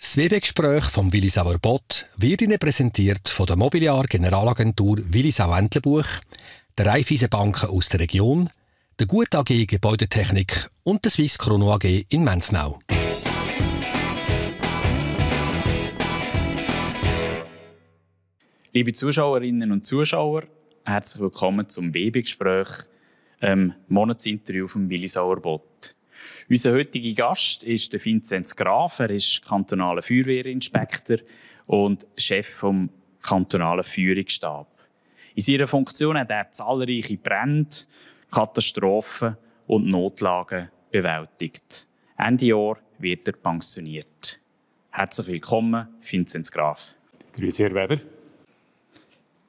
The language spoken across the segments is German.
Das WB-Gespräch vom Willisauer Bot wird Ihnen präsentiert von der Mobiliar Generalagentur Willisau Entlebuch, der Raiffeisenbanken aus der Region, der Gut AG Gebäudetechnik und der Swiss Chrono AG in Menznau. Liebe Zuschauerinnen und Zuschauer, herzlich willkommen zum WB-Gespräch, ähm, Monatsinterview vom Willisauer Bot. Unser heutiger Gast ist der Vinzenz Graf. Er ist kantonaler Feuerwehrinspektor und Chef vom kantonalen Führungsstab. In seiner Funktion hat er zahlreiche Brände, Katastrophen und Notlagen bewältigt. Ende Jahr wird er pensioniert. Herzlich willkommen, Vinzenz Graf. Grüße, Herr Weber.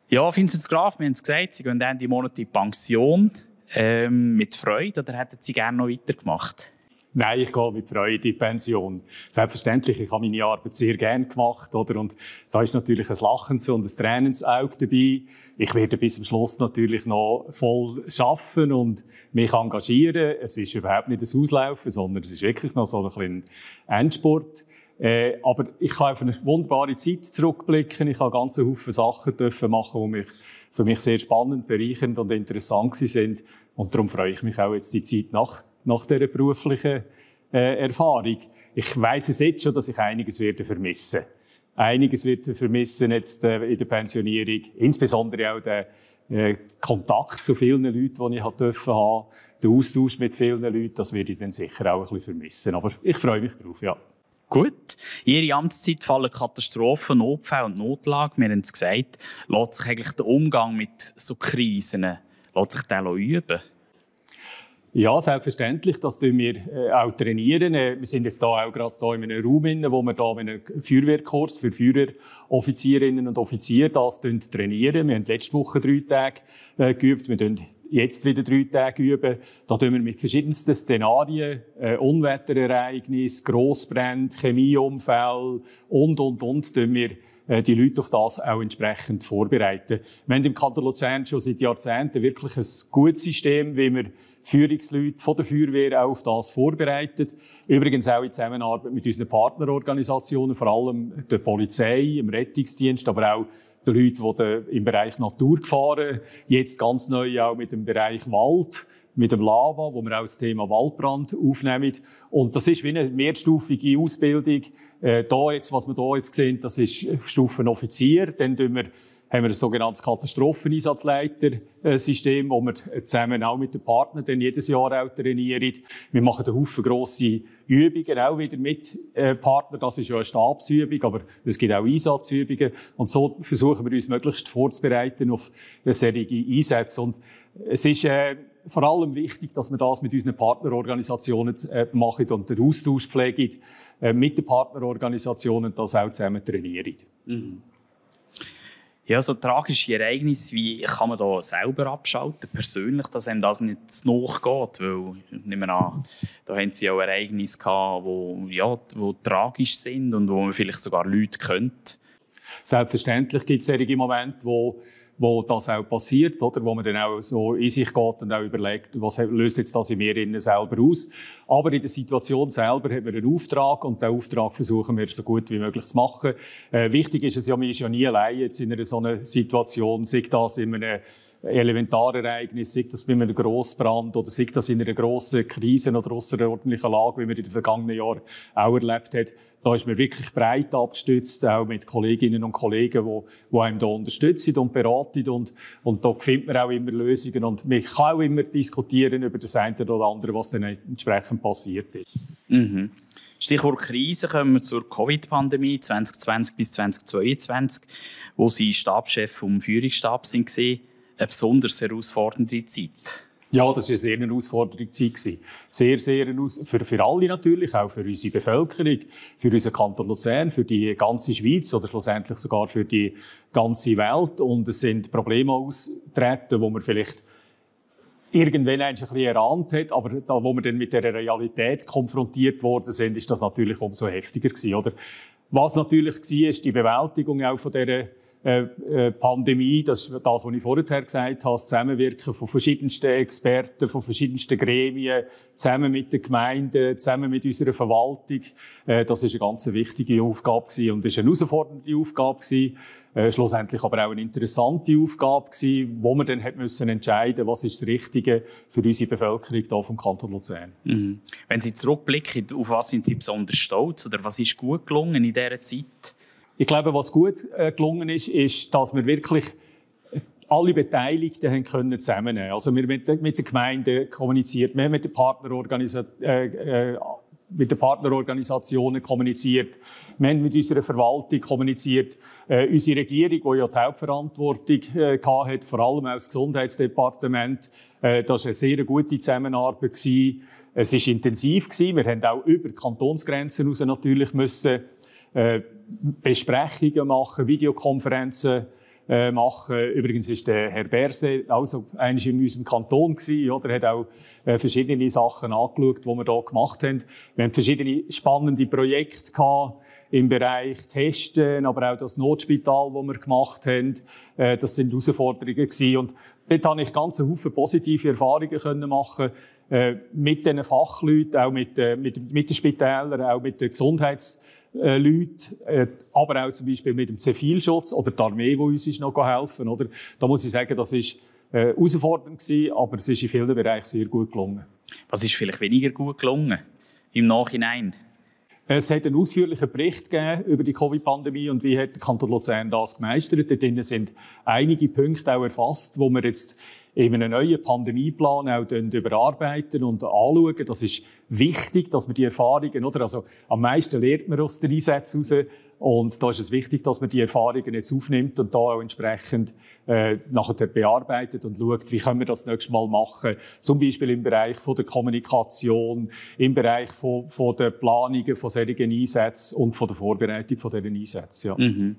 Ja, Vinzenz Graf, wir haben es gesagt, Sie gehen Ende Monat in Pension. Ähm, mit Freude oder hätten Sie gerne noch weitergemacht? Nein, ich gehe mit Freude in Pension. Selbstverständlich, ich habe meine Arbeit sehr gerne gemacht, oder? Und da ist natürlich ein Lachens und ein Tränens Auge dabei. Ich werde bis zum Schluss natürlich noch voll schaffen und mich engagieren. Es ist überhaupt nicht ein Auslaufen, sondern es ist wirklich noch so ein bisschen Endsport. Äh, aber ich kann auf eine wunderbare Zeit zurückblicken. Ich habe ganz Haufen Sachen dürfen machen, die mich, für mich sehr spannend, bereichernd und interessant sind. Und darum freue ich mich auch jetzt die Zeit nach nach dieser beruflichen äh, Erfahrung. Ich weiß es jetzt schon, dass ich einiges werde vermissen. Einiges wird vermissen jetzt äh, in der Pensionierung, insbesondere auch den äh, Kontakt zu vielen Leuten, die ich dürfen haben, den Austausch mit vielen Leuten, das werde ich dann sicher auch ein bisschen vermissen. Aber ich freue mich drauf, ja. Gut. Ihre Amtszeit fallen Katastrophen, Notfälle und Notlagen. Wir haben es gesagt, lässt sich eigentlich der Umgang mit so Krisen lässt sich den üben? Ja, selbstverständlich. Das tun wir äh, auch trainieren. Äh, wir sind jetzt da auch gerade da in einem Raum, wo wir da einen Feuerwehrkurs für Feuerwehroffizierinnen und Offiziere das trainieren. Wir haben letzte Woche drei Tage äh, geübt. Wir jetzt wieder drei Tage üben. Da tun wir mit verschiedensten Szenarien, äh, Unwetterereignisse, Grossbrände, Chemieunfälle und, und, und, tun wir äh, die Leute auf das auch entsprechend vorbereiten. Wir haben im Kanton Luzern schon seit Jahrzehnten wirklich ein gutes System, wie wir Führungsleute von der Feuerwehr auch auf das vorbereitet. Übrigens auch in Zusammenarbeit mit unseren Partnerorganisationen, vor allem der Polizei, im Rettungsdienst, aber auch der Leute, die im Bereich Naturgefahren, jetzt ganz neu auch mit dem Bereich Wald, mit dem Lava, wo wir auch das Thema Waldbrand aufnehmen. Und das ist wie eine mehrstufige Ausbildung. Äh, da jetzt, was wir da jetzt sehen, das ist Stufenoffizier. Dann tun wir haben wir ein sogenanntes Katastropheneinsatzleitersystem, wo wir zusammen auch mit den Partnern dann jedes Jahr auch trainieren. Wir machen einen Haufen grosse Übungen, auch wieder mit äh, Partnern. Das ist ja eine Stabsübung, aber es gibt auch Einsatzübungen. Und so versuchen wir uns möglichst vorzubereiten auf solche Einsätze. Und es ist äh, vor allem wichtig, dass wir das mit unseren Partnerorganisationen äh, machen und den Austausch pflegen äh, mit den Partnerorganisationen, das auch zusammen trainieren. Mhm. Ja, so tragische Ereignisse, wie kann man da selber abschalten, persönlich, dass einem das nicht nachgeht? Weil, ich nehme an, da haben sie auch Ereignisse gehabt, die, ja, die tragisch sind und wo man vielleicht sogar Leute kennt. Selbstverständlich gibt es solche Momente, wo wo das auch passiert, oder? Wo man dann auch so in sich geht und auch überlegt, was löst jetzt das in mir innen selber aus. Aber in der Situation selber haben wir einen Auftrag und den Auftrag versuchen wir so gut wie möglich zu machen. Äh, wichtig ist es ja, man ist ja nie allein jetzt in einer so einer Situation, sei das in einem Elementarereignis, sei das bei einem Grossbrand oder sei das in einer grossen Krise oder außerordentlichen Lage, wie man in den vergangenen Jahren auch erlebt hat. Da ist man wirklich breit abgestützt, auch mit Kolleginnen und Kollegen, die, die einem da unterstützen und beraten und, und da findet man auch immer Lösungen und man kann auch immer diskutieren über das eine oder andere, was dann entsprechend passiert ist. Mhm. Stichwort Krise kommen wir zur Covid-Pandemie 2020 bis 2022, wo Sie Stabschef vom Führungsstab sind eine besonders herausfordernde Zeit. Ja, das war eine sehr herausfordernde Zeit. Sehr, sehr für, für alle natürlich, auch für unsere Bevölkerung, für unseren Kanton Luzern, für die ganze Schweiz oder schlussendlich sogar für die ganze Welt. Und es sind Probleme ausgetreten, wo man vielleicht irgendwann ein bisschen erahnt hat, aber da, wo wir dann mit der Realität konfrontiert worden sind, ist das natürlich umso heftiger gewesen, oder? Was natürlich war, ist die Bewältigung auch von dieser äh, äh, Pandemie, das ist das, was ich vorher gesagt habe, das Zusammenwirken von verschiedensten Experten, von verschiedensten Gremien, zusammen mit den Gemeinden, zusammen mit unserer Verwaltung. Äh, das ist eine ganz wichtige Aufgabe gewesen und ist eine herausfordernde Aufgabe gewesen. Äh, schlussendlich aber auch eine interessante Aufgabe gewesen, wo man dann hat müssen entscheiden, was ist das Richtige für unsere Bevölkerung hier vom Kanton Luzern. Mhm. Wenn Sie zurückblicken, auf was sind Sie besonders stolz oder was ist gut gelungen in dieser Zeit? Ich glaube, was gut äh, gelungen ist, ist, dass wir wirklich äh, alle Beteiligten haben können zusammennehmen. Also wir mit, mit der Gemeinde kommuniziert, wir haben mit den Partnerorganisationen äh, äh, mit den Partnerorganisationen kommuniziert, wir haben mit unserer Verwaltung kommuniziert, äh, unsere Regierung, die ja die Hauptverantwortung äh, hatte, vor allem auch das Gesundheitsdepartement, äh, das war eine sehr gute Zusammenarbeit gewesen. Es war intensiv gewesen. Wir haben auch über Kantonsgrenzen hinaus natürlich müssen äh, Besprechungen machen, Videokonferenzen äh, machen. Übrigens ist der Herr Berse also eigentlich in unserem Kanton gewesen, oder? Er hat auch äh, verschiedene Sachen angeschaut, die wir hier gemacht haben. Wir haben verschiedene spannende Projekte gehabt im Bereich Testen, aber auch das Notspital, das wir gemacht haben. Äh, das sind Herausforderungen gewesen. Und dort habe ich ganz viele positive Erfahrungen können machen äh, mit den Fachleuten, auch mit, äh, mit, mit den Spitälern, auch mit den Gesundheits äh, Leute, äh, aber auch zum Beispiel mit dem Zivilschutz oder die Armee, die uns ist noch helfen oder? Da muss ich sagen, das ist äh, herausfordernd aber es ist in vielen Bereichen sehr gut gelungen. Was ist vielleicht weniger gut gelungen im Nachhinein? Es hat einen ausführlichen Bericht über die Covid-Pandemie und wie hat der Kanton Luzern das gemeistert. Dort sind einige Punkte auch erfasst, wo wir jetzt in einem neuen Pandemieplan auch überarbeiten und anschauen. Das ist wichtig, dass wir die Erfahrungen, oder? Also, am meisten lernt man aus den Einsätzen heraus. Und da ist es wichtig, dass man die Erfahrungen jetzt aufnimmt und da auch entsprechend äh, nachher bearbeitet und schaut, wie können wir das nächstes Mal machen. Zum Beispiel im Bereich von der Kommunikation, im Bereich von, von der Planungen von solchen Einsätzen und von der Vorbereitung von diesen Einsätzen. Ja. Mhm.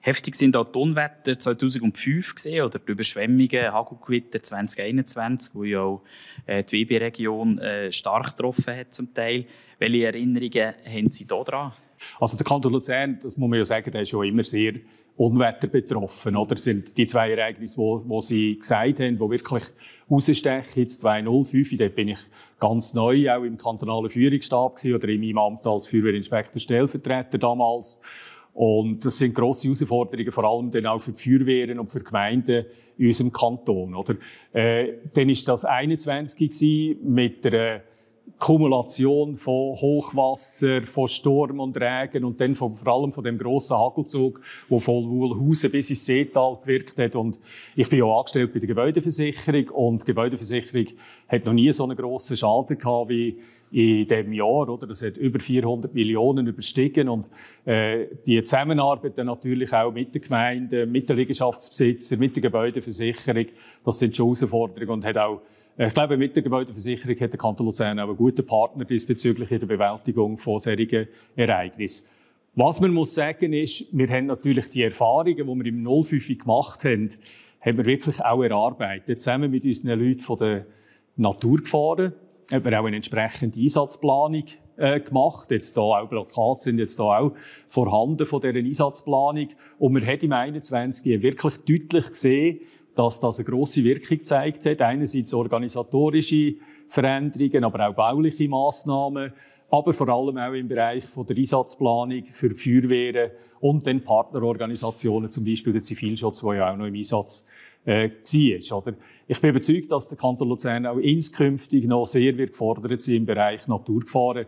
Heftig sind auch die Unwetter 2005 gesehen oder die Überschwemmungen, Hagelgewitter 2021, wo ja auch äh, die WB-Region äh, stark getroffen hat zum Teil. Welche Erinnerungen haben Sie da dran? Also der Kanton Luzern, das muss man ja sagen, der ist schon immer sehr Unwetter betroffen, oder? Das sind die zwei Ereignisse, wo, wo Sie gesagt haben, wo wirklich rausstechen. Jetzt 2005, dort bin ich ganz neu auch im kantonalen Führungsstab gewesen, oder in meinem Amt als Feuerwehrinspektor Stellvertreter damals. Und das sind grosse Herausforderungen, vor allem dann auch für die Feuerwehren und für die Gemeinden in unserem Kanton, oder? Äh, dann ist das 21 gewesen, mit der Kumulation von Hochwasser, von Sturm und Regen und dann von, vor allem von dem grossen Hagelzug, der von Wuhlhausen bis ins Seetal gewirkt hat. Und ich bin ja angestellt bei der Gebäudeversicherung und die Gebäudeversicherung hat noch nie so einen grossen Schaden gehabt wie in diesem Jahr, oder? Das hat über 400 Millionen überstiegen und äh, die Zusammenarbeit dann natürlich auch mit den Gemeinden, mit den Liegenschaftsbesitzern, mit der Gebäudeversicherung, das sind schon Herausforderungen und hat auch, äh, ich glaube, mit der Gebäudeversicherung hat der Kanton Luzern auch einen guten Partner diesbezüglich in der Bewältigung von solchen Ereignissen. Was man muss sagen ist, wir haben natürlich die Erfahrungen, die wir im 05 gemacht haben, haben wir wirklich auch erarbeitet, zusammen mit unseren Leuten von der Naturgefahren, haben wir auch eine entsprechende Einsatzplanung äh, gemacht. Jetzt da auch Blockade sind jetzt da auch vorhanden von dieser Einsatzplanung. Und man hat im 21. wirklich deutlich gesehen, dass das eine grosse Wirkung gezeigt hat. Einerseits organisatorische Veränderungen, aber auch bauliche Massnahmen, aber vor allem auch im Bereich von der Einsatzplanung für die Feuerwehren und den Partnerorganisationen, zum Beispiel der Zivilschutz, der ja auch noch im Einsatz äh, war. Ich bin überzeugt, dass der Kanton Luzern auch inskünftig noch sehr wird gefordert sein im Bereich Naturgefahren.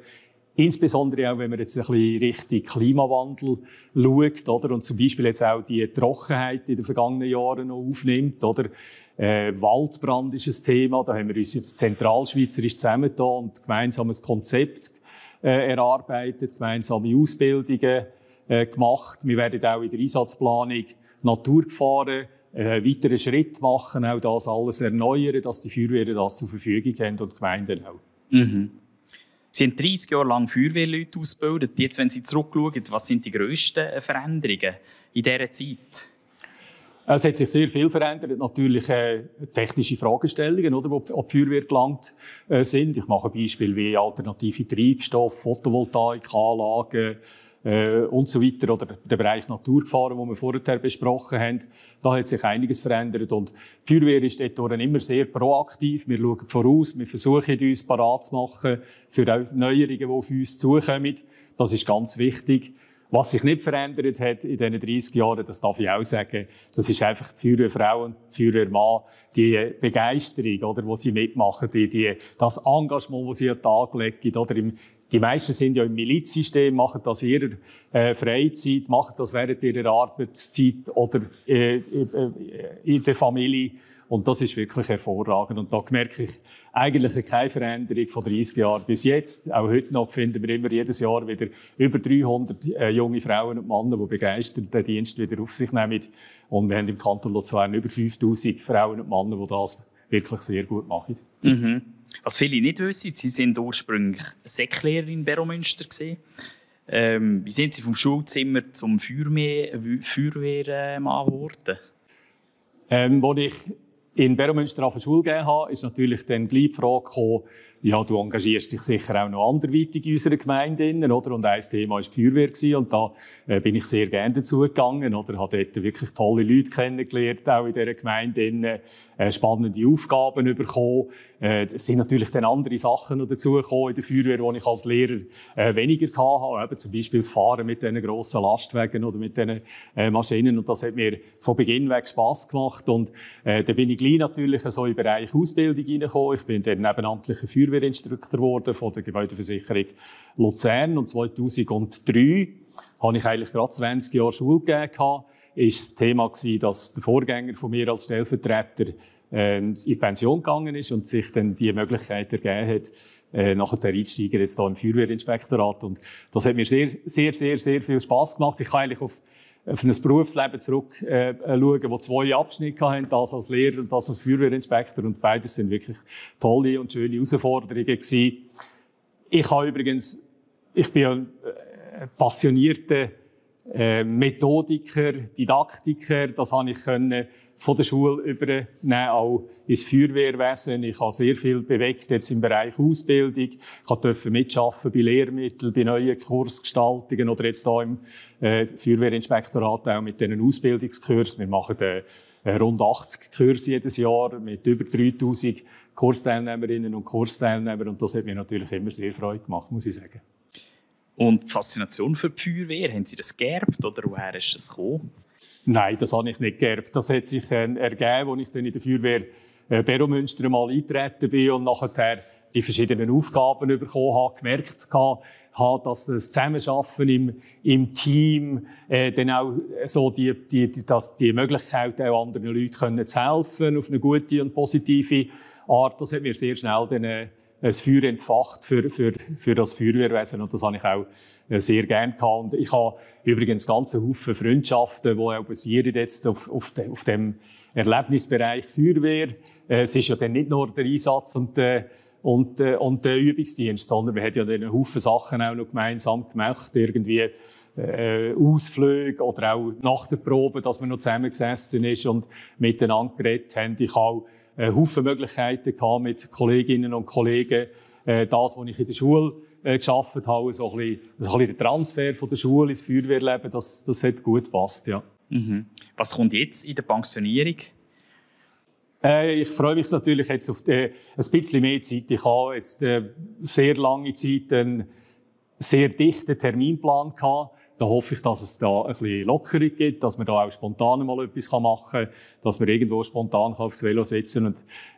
Insbesondere auch, wenn man jetzt ein bisschen Richtung Klimawandel schaut, oder? Und zum Beispiel jetzt auch die Trockenheit in den vergangenen Jahren noch aufnimmt, oder? Äh, Waldbrand ist ein Thema. Da haben wir uns jetzt zentralschweizerisch zusammengetan und gemeinsam ein Konzept äh, erarbeitet, gemeinsame Ausbildungen äh, gemacht. Wir werden auch in der Einsatzplanung Naturgefahren äh, weiteren Schritt machen, auch das alles erneuern, dass die Feuerwehren das zur Verfügung haben und die Gemeinden auch. Mhm. Sie haben 30 Jahre lang Feuerwehrleute ausgebildet. Jetzt, wenn Sie zurückschauen, was sind die grössten Veränderungen in dieser Zeit? Es hat sich sehr viel verändert. Natürlich äh, technische Fragestellungen, oder, wo ob Feuerwehr gelangt äh, sind. Ich mache ein Beispiel wie alternative Treibstoff, Photovoltaikanlagen äh, und so weiter. Oder der Bereich Naturgefahren, den wir vorher besprochen haben. Da hat sich einiges verändert. Und die Feuerwehr ist dort immer sehr proaktiv. Wir schauen voraus. Wir versuchen uns parat zu machen für Neuerungen, die auf uns zukommen. Das ist ganz wichtig. Was sich nicht verändert hat in diesen 30 Jahren, das darf ich auch sagen, das ist einfach die Feuerwehrfrau und die Feuerwehrmann, die Begeisterung, oder, wo sie mitmachen, die, die, das Engagement, das sie an den Tag legen, oder im, die meisten sind ja im Milizsystem, machen das in ihrer äh, Freizeit, machen das während ihrer Arbeitszeit oder äh, äh, in der Familie. Und das ist wirklich hervorragend. Und da merke ich eigentlich keine Veränderung von 30 Jahren bis jetzt. Auch heute noch finden wir immer jedes Jahr wieder über 300 äh, junge Frauen und Männer, die begeistert den Dienst wieder auf sich nehmen. Und wir haben im Kanton Luzern über 5000 Frauen und Männer, die das wirklich sehr gut machen. Mhm. Was viele nicht wissen, Sie sind ursprünglich Säcklehrer in Beromünster. Ähm, wie sind Sie vom Schulzimmer zum Feuerwehrmann geworden? Ähm, als ich in Beromünster auf Schule gegeben habe, ist natürlich dann gleich die Frage gekommen, ja, du engagierst dich sicher auch noch anderweitig in unserer Gemeinde, oder? Und ein Thema war die Feuerwehr und da äh, bin ich sehr gerne dazu gegangen, oder? Habe dort wirklich tolle Leute kennengelernt, auch in dieser Gemeinde, äh, spannende Aufgaben bekommen. Äh, es sind natürlich dann andere Sachen noch dazugekommen in der Feuerwehr, die ich als Lehrer weniger hatte, eben zum Beispiel das Fahren mit diesen grossen Lastwagen oder mit diesen Maschinen, und das hat mir von Beginn weg Spass gemacht, und äh, da bin ich gleich natürlich so im Bereich Ausbildung reingekommen. Ich bin dann nebenamtlicher Feuerwehr Feuerwehrinstruktor geworden von der Gebäudeversicherung Luzern. Und 2003 habe ich eigentlich gerade 20 Jahre Schule gegeben. Ist das Thema gewesen, dass der Vorgänger von mir als Stellvertreter äh, in Pension gegangen ist und sich dann die Möglichkeit ergeben hat, äh, nachher der Einsteiger jetzt hier im Feuerwehrinspektorat. Und das hat mir sehr, sehr, sehr, sehr viel Spaß gemacht. Ich kann eigentlich auf auf ein Berufsleben zurück äh, schauen, wo zwei Abschnitte hatten, das als Lehrer und das als Feuerwehrinspektor. Und beides sind wirklich tolle und schöne Herausforderungen gewesen. Ich habe übrigens, ich bin ein äh, passionierter äh, Methodiker, Didaktiker, das habe ich können von der Schule übernehmen, auch ins Feuerwehrwesen. Ich habe sehr viel bewegt jetzt im Bereich Ausbildung. Ich durfte mitschaffen bei Lehrmitteln, bei neuen Kursgestaltungen oder jetzt hier im äh, Feuerwehrinspektorat auch mit diesen Ausbildungskursen. Wir machen äh, rund 80 Kurse jedes Jahr mit über 3000 Kursteilnehmerinnen und Kursteilnehmern und das hat mir natürlich immer sehr Freude gemacht, muss ich sagen. Und die Faszination für die Feuerwehr, haben Sie das geerbt oder woher ist das gekommen? Nein, das habe ich nicht geerbt. Das hat sich äh, ergeben, als ich dann in der Feuerwehr äh, Beromünster mal eingetreten bin und nachher die verschiedenen Aufgaben bekommen habe, gemerkt habe, dass das Zusammenarbeiten im, im Team, äh, dann auch so die, die, die, dass die Möglichkeit, auch anderen Leuten können zu helfen, auf eine gute und positive Art, das hat mir sehr schnell dann, äh, ein Feuer entfacht für, für, für das Feuerwehrwesen und das habe ich auch äh, sehr gerne gehabt. Und ich habe übrigens ganze Haufen Freundschaften, die auch basieren jetzt auf, auf, de, auf dem Erlebnisbereich Feuerwehr. Äh, es ist ja dann nicht nur der Einsatz und, äh, und, und der Übungsdienst, sondern wir haben ja dann einen Haufen Sachen auch noch gemeinsam gemacht, irgendwie äh, Ausflüge oder auch nach der Probe, dass man noch zusammengesessen ist und miteinander geredet haben. Ich habe äh, Haufen Möglichkeiten gehabt mit Kolleginnen und Kollegen. Äh, das, was ich in der Schule äh, geschafft habe, so ein bisschen, so ein bisschen der Transfer von der Schule ins Feuerwehrleben, das, das hat gut gepasst, ja. Mhm. Was kommt jetzt in der Pensionierung? Äh, ich freue mich natürlich jetzt auf die, ein bisschen mehr Zeit. Ich habe jetzt äh, sehr lange Zeit einen sehr dichten Terminplan gehabt. Da hoffe ich, dass es da ein bisschen Lockerung gibt, dass man da auch spontan mal etwas machen kann, dass man irgendwo spontan aufs Velo sitzen und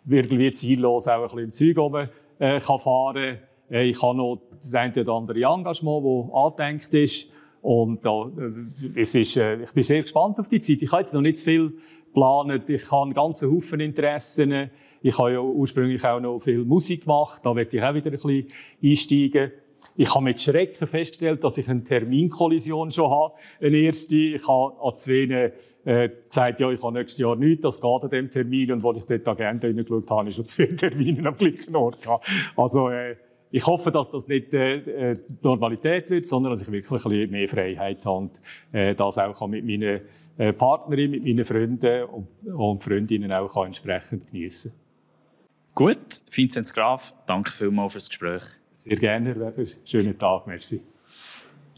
irgendwie ziellos auch ein bisschen im Zeug oben äh, kann fahren äh, Ich habe noch das eine oder andere Engagement, das angedenkt ist. Und da, äh, es ist, äh, ich bin sehr gespannt auf die Zeit. Ich habe jetzt noch nicht zu viel geplant. Ich habe einen ganzen Haufen Interessen. Ich habe ja ursprünglich auch noch viel Musik gemacht. Da werde ich auch wieder ein bisschen einsteigen. Ich habe mit Schrecken festgestellt, dass ich eine Terminkollision schon habe, eine erste. Ich habe an zwei äh, gesagt, ja, ich habe nächstes Jahr nichts, das geht an dem Termin. Und als ich dort die Agenda hineingeschaut habe, habe ich schon zwei Termine am gleichen Ort gehabt. Also, äh, ich hoffe, dass das nicht äh, Normalität wird, sondern dass ich wirklich ein bisschen mehr Freiheit habe und äh, das auch mit meinen äh, Partnerinnen, mit meinen Freunden und, und Freundinnen auch kann entsprechend genießen. Gut, Vinzenz Graf, danke vielmals fürs Gespräch. Sehr gerne, Herr Weber. Schönen Tag, merci.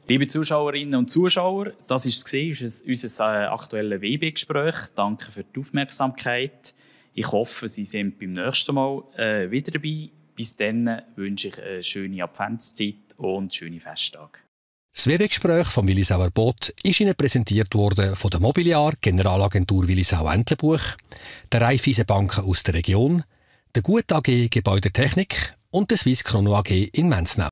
Liebe Zuschauerinnen und Zuschauer, das war es, unser äh, aktuelles WB-Gespräch. Danke für die Aufmerksamkeit. Ich hoffe, Sie sind beim nächsten Mal äh, wieder dabei. Bis dann wünsche ich eine schöne Adventszeit und schöne Festtage. Das WB-Gespräch von Willisauer Bot ist Ihnen präsentiert worden von der Mobiliar Generalagentur Willisau Entlebuch, der Raiffeisen Banken aus der Region, der Gut AG Gebäudetechnik und der Swiss Chrono AG in Menznau.